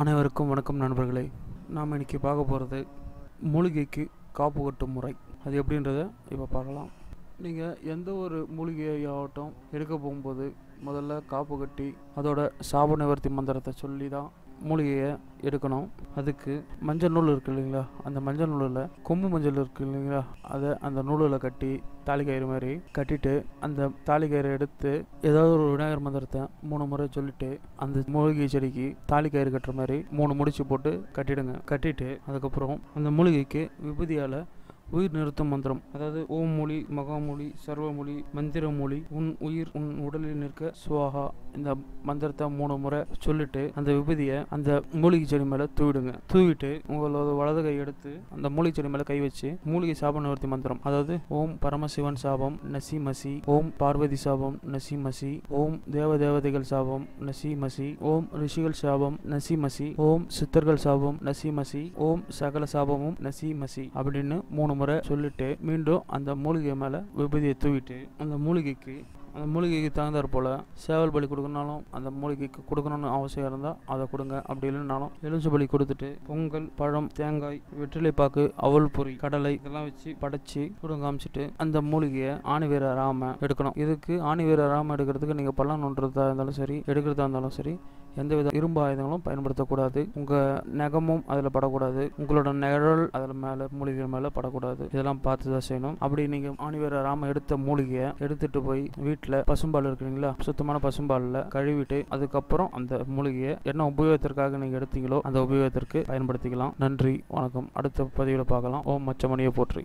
அனைவருக்கும் வணக்கம் நண்பர்களே. நாம் இன்றைக்கி பார்க்க போகிறது மூலிகைக்கு காப்பு கட்டும் முறை. அது எப்படின்றத இப்போ பார்க்கலாம். நீங்கள் எந்த ஒரு மூலிகையாகட்டும் எடுக்க போகும்போது முதல்ல காப்பு கட்டி அதோட சாப நிவர்த்தி மந்திரத்தை சொல்லி தான் மூலிகையை எடுக்கணும். அதுக்கு மஞ்சள் நூல் இருக்கு இல்லைங்களா? அந்த மஞ்சள் நூலில் கொம்பு மஞ்சள் இருக்கு இல்லைங்களா? அதை அந்த நூலில் கட்டி தாலி மாதிரி கட்டிட்டு அந்த தாலி எடுத்து ஏதாவது ஒரு விநாயகர் மந்திரத்தை மூணு முறை சொல்லிட்டு அந்த மூலிகை செடிக்கு தாலி கட்டுற மாதிரி மூணு முடிச்சு போட்டு கட்டிடுங்க. கட்டிட்டு அதுக்கப்புறம் அந்த மூலிகைக்கு விபூதியால் உயிர் நிறுத்தும் மந்திரம். அதாவது ஓம் மொழி மகாமொழி சர்வமொழி மந்திர மொழி உன் உயிர் உன் உடலில் நிற்க சுவாகா இந்த மந்திரத்தை மூணு முறை சொல்லிட்டு அந்த விபூதியை அந்த மூலிகை செடி மேலே தூவிடுங்க. தூவிட்டு உங்களோட வலது கை எடுத்து அந்த மூலிகை செடி மேலே கை வச்சு மூலிகை சாப நிவர்த்தி மந்திரம். அதாவது ஓம் பரமசிவன் சாபம் நசி மசி ஓம் பார்வதி சாபம் நசி மசி ஓம் தேவ தேவதைகள் சாபம் நசி மசி ஓம் ரிஷிகள் சாபம் நசி மசி ஓம் சித்தர்கள் சாபம் நசி மசி ஓம் சகல சாபமும் நசி மசி அப்படின்னு மூணு முறை சொல்லிட்டு மீண்டும் அந்த மூலிகை மேலே விபூதியை தூவிட்டு அந்த மூலிகைக்கு அந்த மூலிகைக்கு தகுந்தாற் போல் சேவல் பலி கொடுக்கணுனாலும் அந்த மூலிகைக்கு கொடுக்கணும்னு அவசியம் இருந்தால் அதை கொடுங்க. அப்படி இல்லைனாலும் எலுமிச்சை பலி கொடுத்துட்டு பொங்கல் பழம் தேங்காய் வெற்றிலைப்பாக்கு அவல் பொறி கடலை இதெல்லாம் வச்சு படைச்சி கொடுங்க காமிச்சிட்டு அந்த மூலிகையை ஆணி வீர ராம எடுக்கணும். இதுக்கு ஆணி வீர ராம எடுக்கிறதுக்கு நீங்கள் பள்ளம் நோண்டுறதா இருந்தாலும் சரி எடுக்கிறதா இருந்தாலும் சரி எந்த வித இரும்பு ஆயுதங்களும் பயன்படுத்தக்கூடாது. உங்கள் நகமும் அதில் படக்கூடாது. உங்களோட நிழல் அதில் மேலே மூலிகை மேலே படக்கூடாது. இதெல்லாம் பார்த்து தான் செய்யணும். அப்படி நீங்கள் ஆணிவேர ராம எடுத்த மூலிகையை எடுத்துட்டு போய் வீட்டில் பசும்பால் இருக்கிறீங்களா? சுத்தமான பசும்பாலில் கழுவிட்டு அதுக்கப்புறம் அந்த மூலிகையை என்ன உபயோகத்திற்காக நீங்கள் எடுத்தீங்களோ அந்த உபயோகத்திற்கு பயன்படுத்திக்கலாம். நன்றி வணக்கம். அடுத்த பதிவில் பார்க்கலாம். ஓம் மச்சமணியை போற்றி.